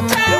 Alô.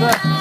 对。